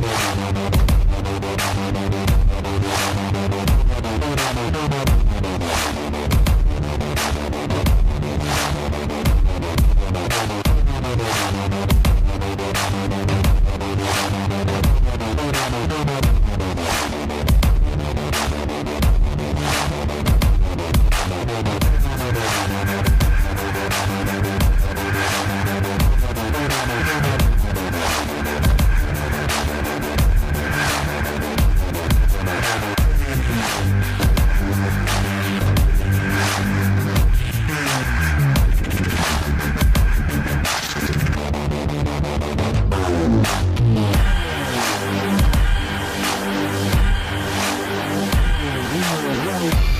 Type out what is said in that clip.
Música Yahoo.